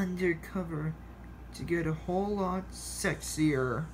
undercover to get a whole lot sexier.